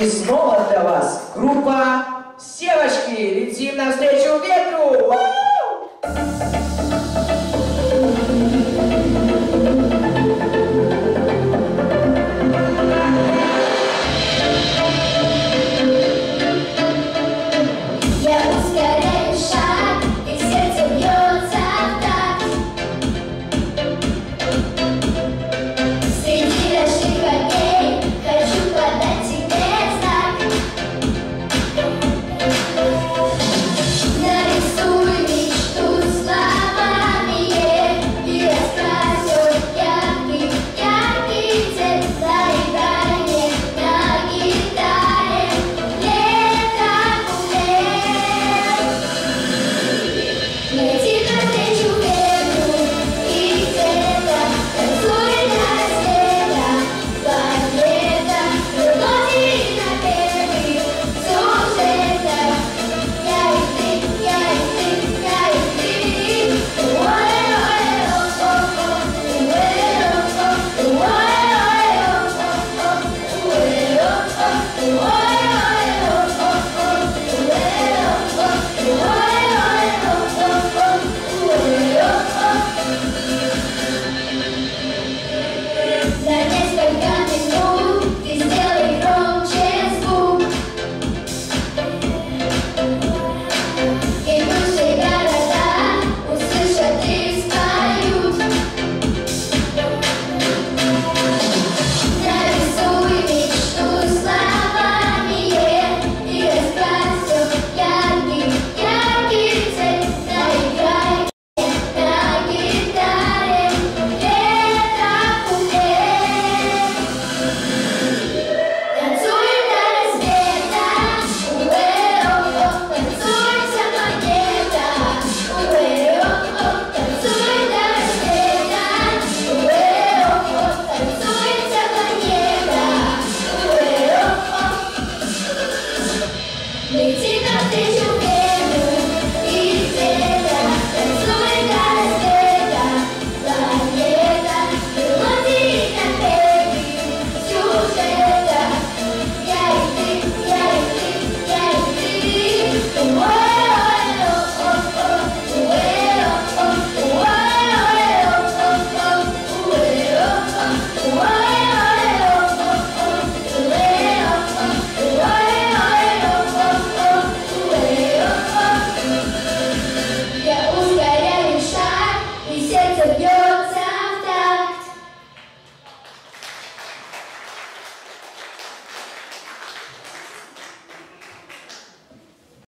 И снова для вас группа Севочки. Летим навстречу ветру. minha vida.